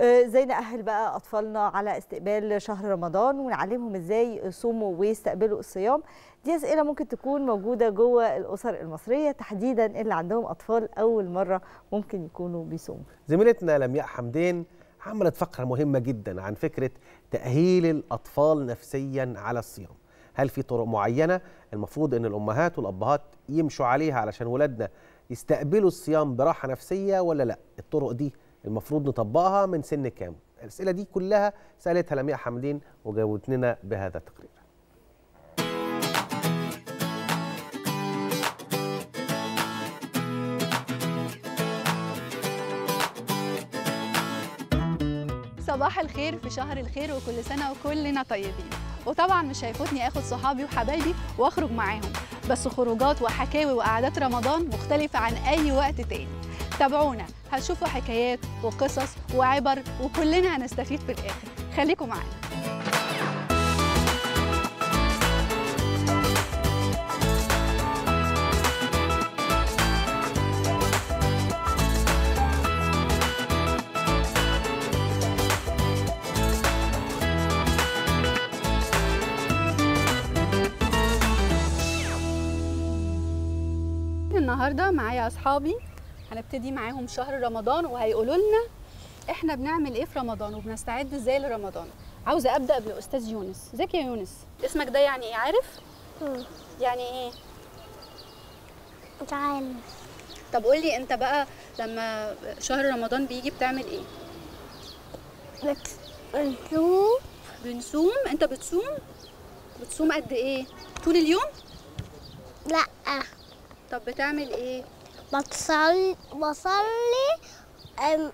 إزاي نأهل بقى أطفالنا على استقبال شهر رمضان ونعلمهم إزاي يصوموا ويستقبلوا الصيام. دي أسئلة ممكن تكون موجودة جوه الأسر المصرية تحديدا اللي عندهم أطفال أول مرة ممكن يكونوا بيصوموا. زميلتنا لمياء حمدين عملت فقرة مهمة جدا عن فكرة تأهيل الأطفال نفسيا على الصيام. هل في طرق معينة المفروض أن الأمهات والأبهات يمشوا عليها علشان ولادنا يستقبلوا الصيام براحة نفسية ولا لأ؟ الطرق دي المفروض نطبقها من سن كام؟ الأسئلة دي كلها سألتها لمياء حمدين وجاوبت لنا بهذا التقرير. صباح الخير في شهر الخير وكل سنة وكلنا طيبين. وطبعا مش هيفوتني آخد صحابي وحبايبي وأخرج معاهم. بس خروجات وحكاوي وقعدات رمضان مختلفة عن أي وقت تاني. تابعونا. هتشوفوا حكايات وقصص وعبر وكلنا هنستفيد في الآخر. خليكم معانا. النهارده معايا أصحابي هنبتدي معاهم شهر رمضان وهيقولوا لنا إحنا بنعمل إيه في رمضان وبنستعد إزاي لرمضان. عاوزة أبدأ بالاستاذ يونس. إزيك يا يونس؟ اسمك ده يعني إيه؟ عارف؟ مم. يعني إيه؟ مش عارف. طب قول لي أنت بقى لما شهر رمضان بيجي بتعمل إيه؟ بت... بنشوف. بنصوم؟ أنت بتصوم؟ بتصوم قد إيه؟ طول اليوم؟ لأ. طب بتعمل إيه؟ بتصلي بصلي أم...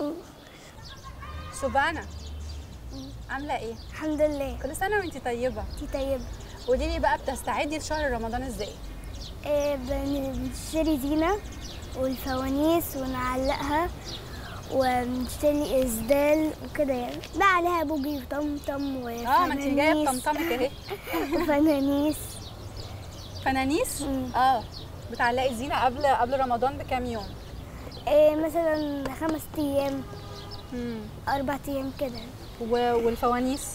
أم... سبانة عاملة إيه؟ الحمد لله. كل سنة وانت طيبة. انتي طيبة. قولي لي بقى بتستعدي لشهر رمضان إزاي؟ إيه بن- بنشتري زينة والفوانيس ونعلقها ونشتري إسدال وكده يعني. بقى عليها بوجي وطمطم آه ما انت جاية وفنانيس. بطمطمك أهي. وفنانيس فنانيس. آه. بتعلقي الزينة قبل قبل رمضان بكام يوم؟ إيه مثلا خمس أيام. امم أربع أيام كده. والفوانيس؟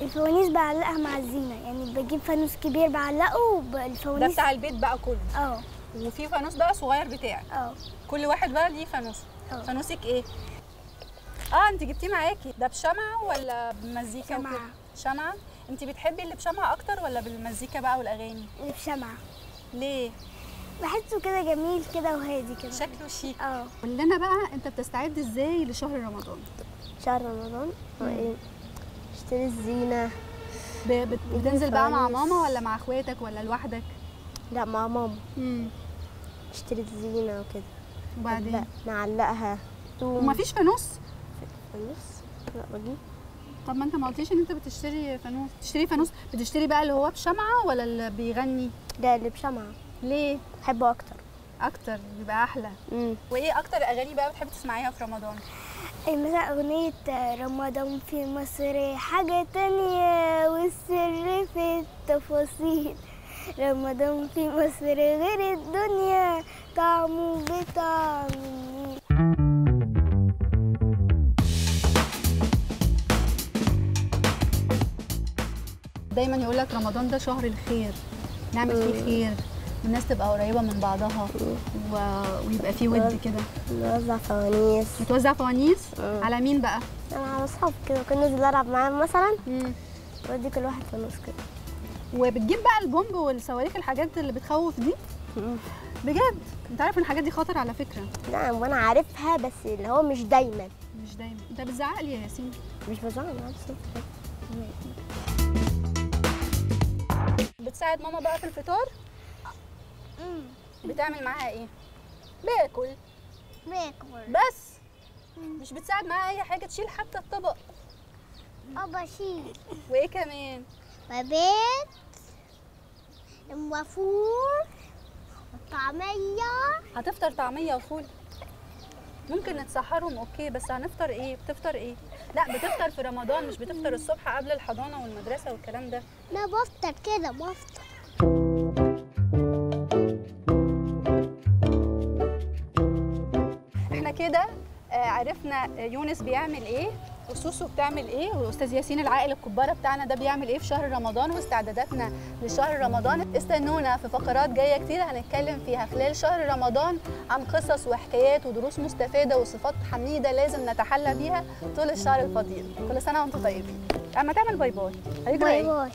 الفوانيس بعلقها مع الزينة. يعني بجيب فانوس كبير بعلقه ده بالفوانيس بتاع البيت بقى كله؟ آه. وفي فانوس بقى صغير بتاعك؟ آه. كل واحد بقى ليه فانوس. آه. فانوسك إيه؟ آه انت جبتيه معاكي. ده بشمعة ولا بمزيكا شمعة. وكده؟ انت بتحبي اللي بشمعة أكتر ولا بالمزيكا بقى والاغاني؟ اللي بشمعة ليه؟ بحسه كده جميل كده وهادي كده. شكله شيك. آه. قول لنا بقى انت بتستعد إزاي لشهر رمضان؟ شهر رمضان؟ هو إيه؟ اشتري الزينة. ب- بت- بتنزل بقى مع. ماما ولا مع اخواتك ولا لوحدك؟ لا مع ماما. امم اشتري الزينة وكده. وبعدين؟ لا نعلقها ومفيش فانوس؟ فانوس؟ لا بجيب. طب ما انت ما قلتليش ان انت بتشتري فانوس. بتشتري فانوس؟ بتشتري بقى اللي هو بشمعة ولا اللي بيغني؟ ده اللي بشمعة. ليه؟ بحبه أكتر. أكتر بيبقى أحلى. امم وإيه أكتر أغاني بقى بتحبي تسمعيها في رمضان؟ مثلا أغنية رمضان في مصر حاجة تانية والسر في التفاصيل. رمضان في مصر غير الدنيا طعمه بطعم النيل دايما يقول لك رمضان ده شهر الخير نعمل فيه خير والناس تبقى قريبة من بعضها و... ويبقى فيه ود كده. نوزع فوانيس. بتوزع فوانيس؟ مم. على مين بقى؟ على أصحابي كده كنا ننزل ألعب معاهم مثلا. مم. وأدي كل واحد فانوس كده. وبتجيب بقى البومب والصواريخ الحاجات اللي بتخوف دي؟ بجد؟ انت عارف إن الحاجات دي خطر على فكرة. نعم وأنا عارفها بس اللي هو مش دايما. مش دايما. انت بتزعق لي يا ياسين؟ مش بزعل أنا بس بتساعد ماما بقى في الفطار؟ بتعمل معاها إيه؟ باكل. باكل. بس. مش بتساعد معاها اي حاجة تشيل حتى الطبق. آه بشيل. وايه كمان؟ وبيت وفول وطعمية هتفطر طعمية وفول. ممكن نتسحرهم أوكي بس هنفطر إيه؟ بتفطر إيه؟ لأ بتفطر في رمضان مش بتفطر الصبح قبل الحضانة والمدرسة والكلام ده. لا بفطر كده بفطر. إحنا كده كده آه، عرفنا آه، يونس بيعمل إيه؟ وسوسو بتعمل إيه؟ وأستاذ ياسين العائل الكبارة بتاعنا ده بيعمل إيه في شهر رمضان؟ واستعداداتنا لشهر رمضان. استنونا في فقرات جاية كتير هنتكلم فيها. خلال شهر رمضان عن قصص وحكايات ودروس مستفادة وصفات حميدة لازم نتحلى بيها طول الشهر الفضيل كل سنة وأنتم طيبين. أما تعمل bye bye. هيجرى bye bye.